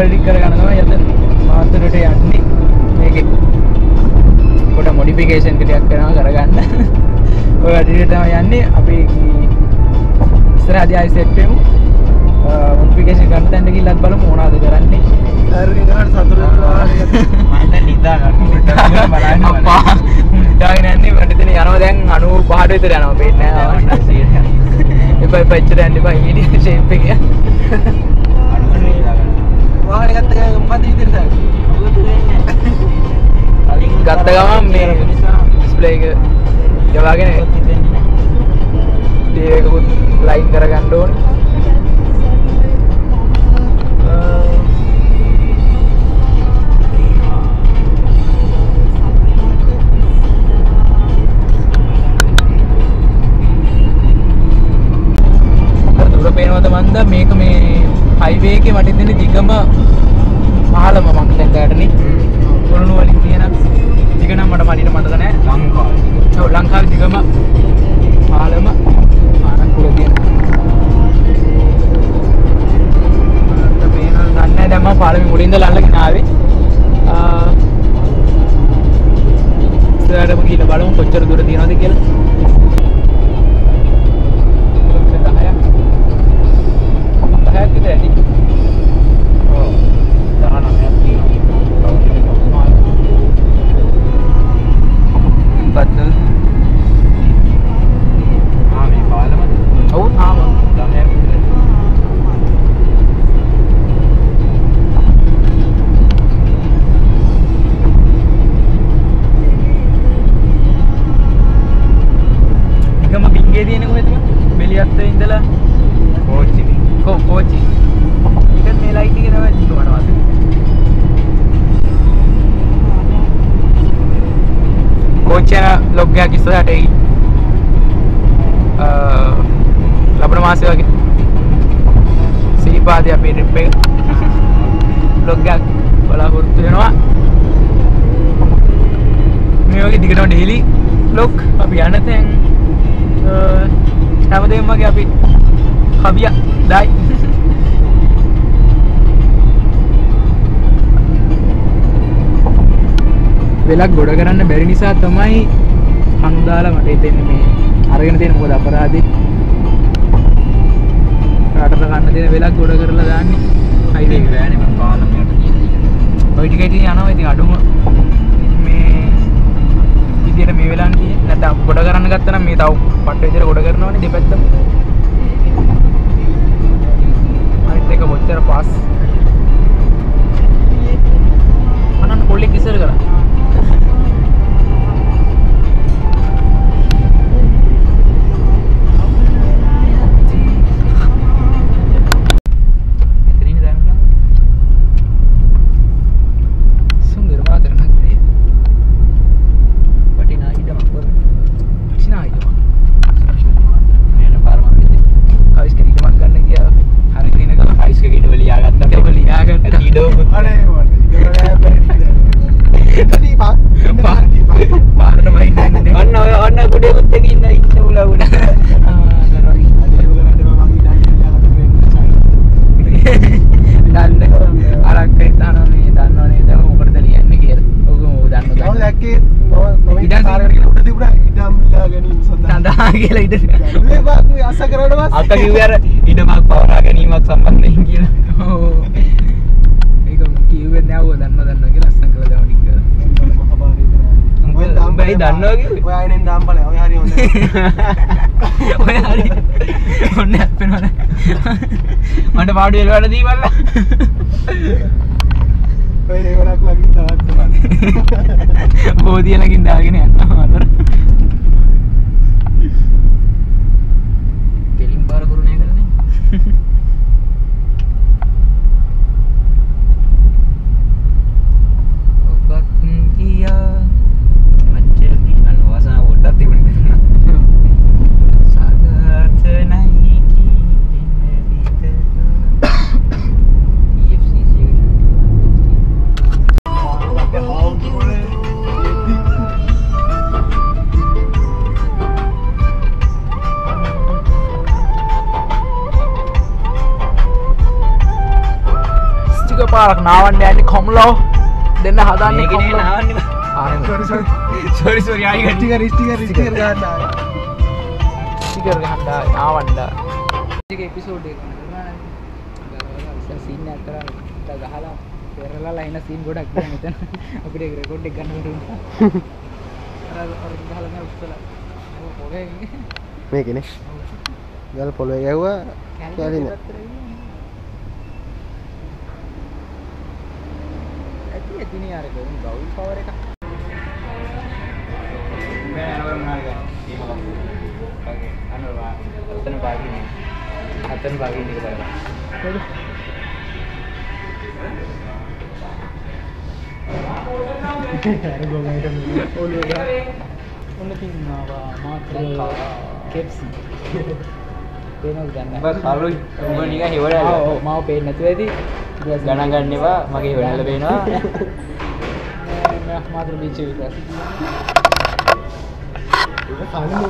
වැඩ ටික කරගන්න තමයි අද මාතරට යන්නේ මේකේ. පොඩ මොඩිෆිකේෂන් ටිකක් කරනවා කරගන්න. ඔය වැඩේට තමයි යන්නේ. අපි ඉස්සරහදී ආයි සෙට් වෙමු. මොඩිෆිකේෂන් කරන්න තැනට ගිහිල්ලත් බලමු. මොනවද කරන්නේ? මන්ද නිදා ගන්න අප්පා මුට්ටාගෙන යන්නේ මට එතන යනවා. දැන් 95ට විතර යනවා. පේන්නේ නැහැ. එපා එපා එච්චර යන්න එපා මීඩියම් ෂේප් එක ගත්ත ගමන් මේ ඩිස්ප්ලේ එක යවාගෙන ටීවී එකකුත් ලයින් කරගන්න ඕනේ දුර පේනවද මන්ද මේක මේ හයිවේ එකේ වටින් දෙන දිගම පහළම මං දැන් කෝච්චි යන ලොග් එකක් ඉස්සරහට එයි. අ ලබන මාසේ වගේ. සීපාදේ අපේ ට්‍රිප් එක ලොග් එකක් බලාපොරොත්තු වෙනවා. මේ වගේ දිගටම ඩේලි ලොග් අපි යන තැන් අ, හැමදේම වගේ අපි කවිය දයි. වෙලක් ගොඩ කරන්න බැරි නිසා තමයි හනුදාලා මට හිතෙන්නේ මේ අරගෙන තියෙන මොකද අපරාධේ? රටට ගන්න තියෙන වෙලක් ගොඩ කරලා දාන්නේ. හයිවේ එක ඔය ටික ඉතින් යනවා ඉතින් අඩුම. මේ විදියට මේ වෙලාවට තියෙන්නේ නැත්නම් ගොඩ කරන්න ගත්තා නම් මේ තව පට්ට විදියට ගොඩ කරනවනේ දෙපැත්තම. අනිත් එක කොච්චර පාස්. අනන්න කොල්ලෙක් ඉස්සර කරා මෙතනින් දැන් සුන්දර මාතර නගරය වටිනා ඉඩමක් වර වටිනා ඉඩමක් කවිස් කෙනෙක් ඉඩමක් ගන්න ගියා හරි දිනක ඒක ලියාගත්තා පාරට වයින් ඔන්න ඔය ඔන්න කුඩේකුත් එක ඉන්න ඉන්න උලා උලා දන්න අරක් හිතාන මේ දන්නවනේ දැන් මොකටද ලියන්නේ කියලා. ඔක මොකද දන්නවද? සඳහා කියලා ඉඩ. අක්ක කිව්වේ අර ඉඩමක් පවරා ගැනීමක් සම්බන්ධයෙන් කියලා ඔව්. ඒක කිව්වෙත් නෑ ඔය දන්නව දන්නව කියලා ලස්සන කළා දැන් ටික. උඹ ඇයි දන්නවා කිව්වේ ඔය හරි. ඔන්න ඇප්පෙනවනේ. මට පාඩු එලවන්න දීපල්ලා. බෝධිය ළඟින් දාගෙන යනවා අතර. සෝරි සෝරි ආයි ගන්න ස්ටිකර් ස්ටිකර් ස්ටිකර් ගන්න ස්ටිකර් ගහන්න නාවන්න එක එපිසෝඩ් එක කරනවා සීන් එකක් කරා ගහලා පෙරලලා එන සීන් ගොඩක් ගියා මෙතන. අපිට ඒක රෙකෝඩ් එක ගන්න බැරි වුණා. අර අර ගහලා නෑ උස්සලා. මේකනේ ගල් පොළොවේ ගැහුවා කැලේ නෑ ඇති ඇතිනේ අර ගොන් ගවුල් පවර් එක අතන පාගිනේ අතන පාගිනේ කියලා ඔන්න තින්නවා මාත්‍ර කෙප්සි පේනවද ගන්න බස් කලුයි උඹ නිකන් හෙවලා ඔව් ඔව් මාව පේන්නේ නැතුව ඇති ගණන් ගන්න එපා මගේ හෙවණල්ල පේනවා මාතර බීච් එක විතර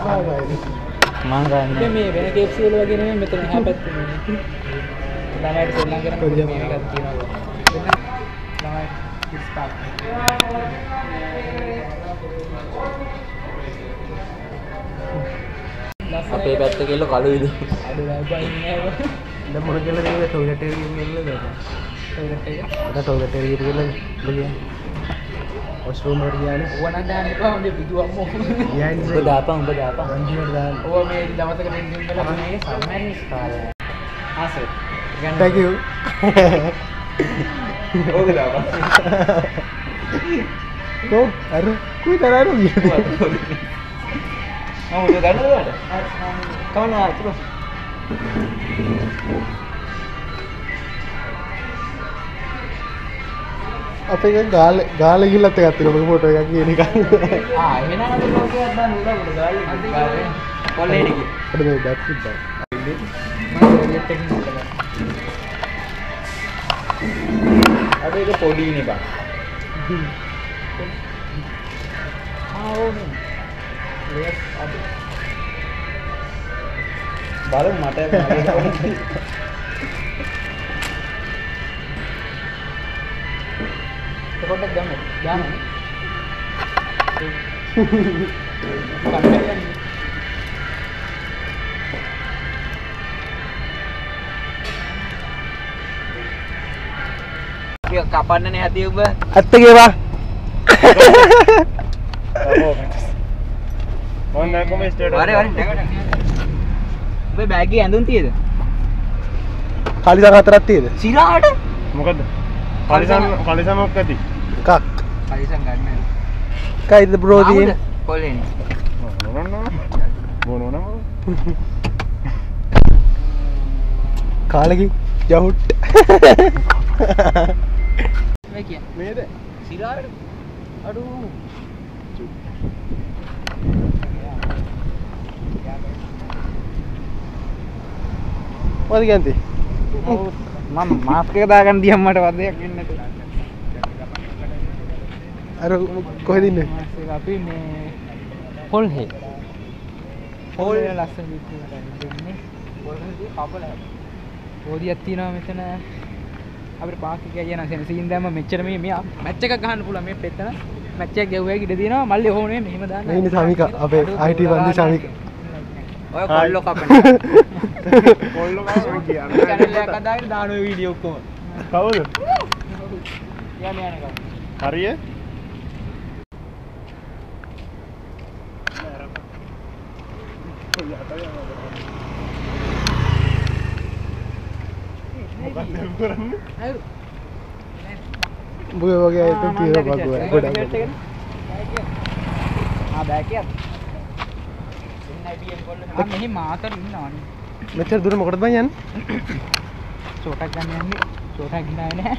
ගායනේ මං ඉතින් ගන්න මේ වෙන KFC වල වගේ නෙමෙයි මෙතන එහා පැත්තේ. ළමයිට සෙල්ලම් කොහොමද? මේ එකක් තියෙනවා. ළමයි කිස් පාක්. අපේ පැත්ත කෙල්ල කලුයිද අඩු ලැබෙන්නේ නැහැ. දැන් මොන කියලා නේද ටොයිලට් එකට ගිහින් එන්නද ටොයිලට් එක. අද ටොයිලට් එකට ගිහින් ගිහලා බලියන් වොෂ්රූම් එකට ගියානේ ඕවා නම් දාන්න එපා හොඳේ පිටු අම්මෝ. ගියානේ උඹ දාපන් උඹ දාපන් වන්දියට දාන්න ඕවා මේ දවසක දෙන්නින් කළා මේ සම්මැනිස් කාලය. ආසෙ. thank you. ඕක දාපන් කො අර කුයි තරාරු ගියද මම උඹ ගන්නද වල කවන්න අතුරු අපේ එක ගාල ගාල ගිල්ලත් එකක් තියෙනවා. මගේ ෆොටෝ එකක් කියන එක. අර ඒක පොඩිනේ බං. ආ ඕනේ. ලෙස් අඩු. බලමු මට මගේ පොඩ්ඩක් ගමු. දාන්න. කන්ටෙන්ට් කපන්නනේ ඇති උඹ ඇත්ත කියවා වරේ වරේ උඹ බෑග් ඇඳුම් තියද? කලිසම් හතරක් තියෙද? සිරාට? මොකද කලිසම් කලිසමක් ඇති. එකක්. පරිසම් ගන්න. කයිද බ්‍රෝ තියෙන කොල්ලේනේ බොනෝනම කාලෙකි? යහුට්. මේ කියන්නේ. නේද සිරාට අඩු. මොකද කියන්නේ මම මාස්ක් එක දාගන්න දියම් මට වදයක් වෙන්නේ නැතුව. අර කොහෙද ඉන්නේ අපි මේ පොල් හේ. පොල් ලස්සන විදිහට දෙන්නේ. පොල් හේ කපල. පොදියක් තියෙනවා මෙතන. අපිට පාක් එක කියන සෙන දැම්ම මෙච්චර මේ මෙයා මැච් එකක් ගහන්න පුළුවන් මේ පෙත්තන මැච් එකක් ගැව්වා ඉඩ තියෙනවා මල්ලි ඕනේ මෙහෙම දාන්න. මේ ඉන්නේ සමික අපේ IT වන්දි සමික ඔය කොල්ලෝ කපන කොල්ලෝ channel එකක් අදාගෙන දාන ඔය වීඩියෝ ඔක්කොම. කවුද? යන්නේ යන්නේ? හරිය? ඔය වගේ අයට තියෙන බගුව ගොඩක්. ආ බෑක් ආ මෙහි මාතර ඉන්නවනේ. මෙච්චර දුර මොකටද බං යන්නේ චෝටක් ගන්න යන්නේ. චෝටක් ගිනාවේ නැහැ.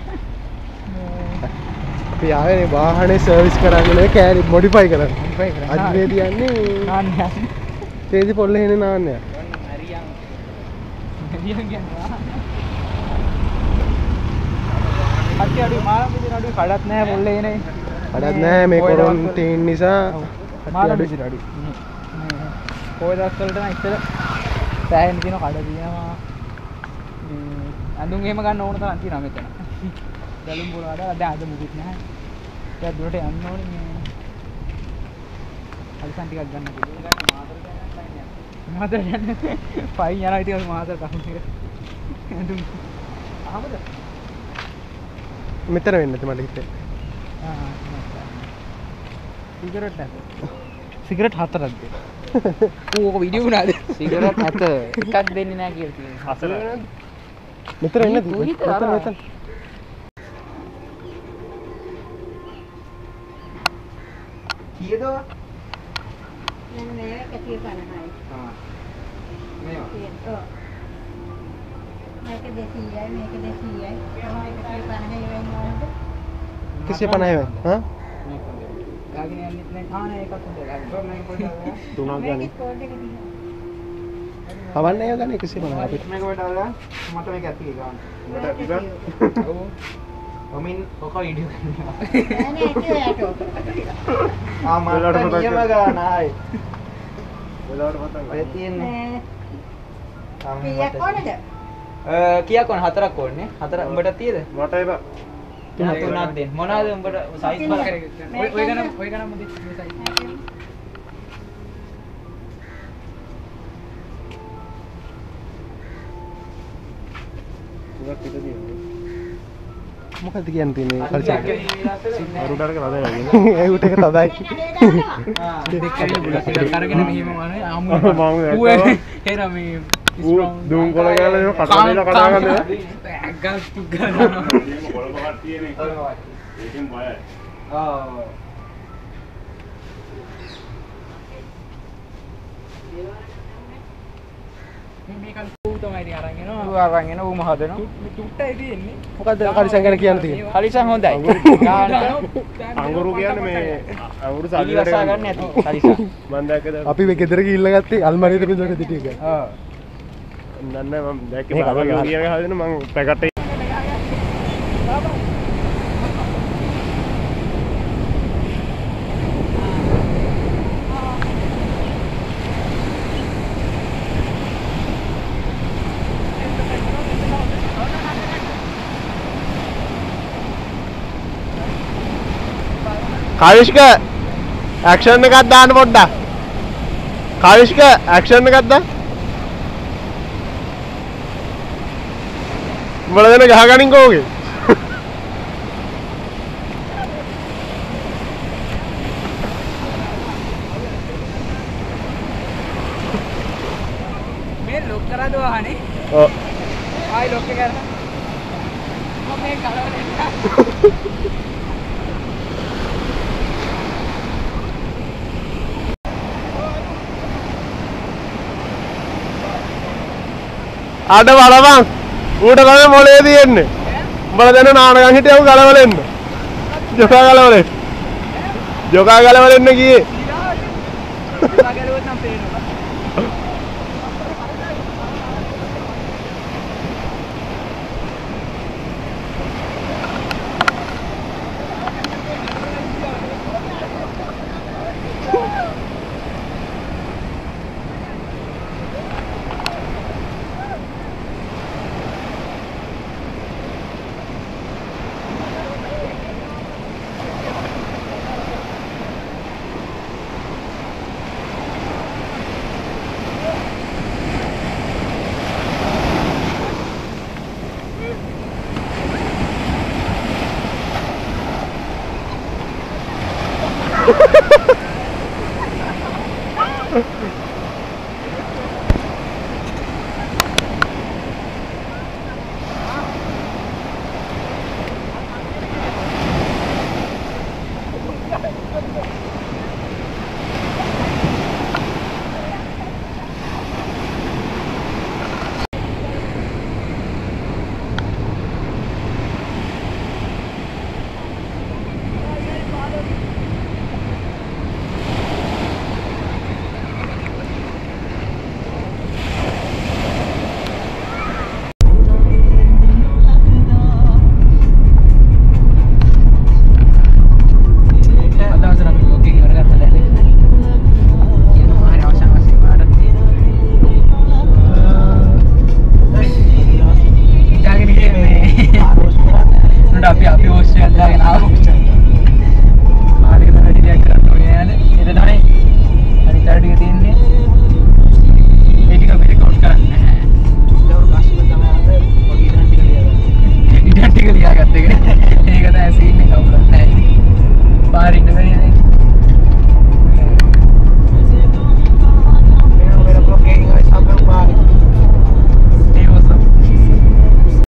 අපි ආවේ වාහනේ සර්විස් කරන්න කෑලි මොඩිෆයි කරන්න මොඩිෆයි කරන්න. අද මේ තියන්නේ නාන්න. තේදි පොල්ල හෙන නාන්නය හරියන්. හරියන් කියනවා. අට්ටි අඩුයි මාළම් විදිහට අඩුයි කඩක් නැහැ පොල්ලේ එනේ. වැඩක් නෑ මේ කොරන්ටීන් නිසා මාළම්. විදිහට අඩුයි. පොය දවස් වලට නම් ඉතල සෑහෙන තියෙන කඩ තියෙනවා. මේ අඳුන් එහෙම ගන්න ඕන තරම් තියෙනවා මෙතන. බැලුම් පුරාට අද අද මුකුත් නැහැ. දැන් දුරට යන්න ඕනේ මේ. අලිසන් ටිකක් ගන්න. මාතර යන්න. ෆයින් යනවා ඉතින් මාතර කහුම් ටික. ඇඳුම්. අහමද? මෙතන වෙන්න ඇති මට හිතේ. ආ. සිගරට් නැත. සිගරට් හතරක්ද? ඕක වීඩියෝ වුණාද? සිගරට් හත එකක් දෙන්නේ මෙතන වෙන්න ඇති. කොහෙද මෙතන අර? මෙතන. කීයද? 150යි. ආ. මේවා. ඔව්. මේක 200යි මේක 200යි. තමයි 150යි වෙනවද? කිසිය පනහය හා ගාගෙන යන්නෙත් නෑ එකක් හොඳයි. ගාගෙන. තුනක් ගන්න මේකේ කෝඩ් එක තියෙනවා. හවන්න ඒව ගන්න කිසිය පනහ අපිට මේක වට අල්ලා මට මේක ඇති ගන්න. මට ඉතින් ඔව්. ඔමින් ඔක වීඩියෝ කරනවා. නෑ නෑ ඒක යට. ආ මතක් නියම. ගන්න ආයි. වෙලාවට මතක් ඔය තියෙන්නේ. කීයක් ඕනද? අ, කීයක් ඕන හතරක් ඕනේ හතර උඹට තියෙද මට එපා තුනක් තුනක් දෙන්න මොනවාද උඹට සයිස්. බලන්න ඔය ඔය ගණන් ඔය ගණන් මොකද මේ සයිස්? තුනක් පිට තියෙනවා මොකද කියන්න තියෙන්නේ කල්චර් අරුඩාරක රද වෙගෙන ඒකට එක තදයි දෙක කරින බුලස් එකක් අරගෙන මෙහෙම වනේ ආමු මම. ඌ හේර මේ ඌ දුම් කොළ ගාලා එහෙම කටවේලා කතා කරන්නේ. ගස් තුක් ගන්නවා කොළපහක් තියෙන එක ඒකෙන් බයයි ආ මේක ඌ තමයි අරන් එනවා ඌ අරන් එන ඌම හදනවා තුට්ටයි තියෙන්නේ මොකද කලිසන් ගැන කියන්න තියෙන්නේ හරිසන් හොඳයි. ගානට අඟුරු කියන්නේ මේ අඟුරු සල්ලි පිළිවසා ගන්න නැති හරිසන් මම දැක්කද අපි මේ ගෙදර ගිහිල්ලා ගත්තේ අල්මාරියට බින්දුවක දිටිය එක ආ නන්න මම දැක්කේ බාබා කියන හදන මම පැකට් එක කවිෂ්ක ඇක්ෂන් එකක් දාන්න පොඩ්ඩක්. කවිෂ්ක ඇක්ෂන් එකක් දාන්න උඹලා දෙන ගහගනින් කෝගේ මේ ලොක් කරාද වහනේ? ඔව්. ආයි ලොක් එක කරලා මම මේ කලවල අඩ බලපන් ඌට තමයි මොලේ තියෙන්නේ? උඹලා දෙන නානකම් හිටියව ගලවලෙන්න. ජොකා ගලවලෙන්න. ජොකා ගලවලෙන්න ගියේ.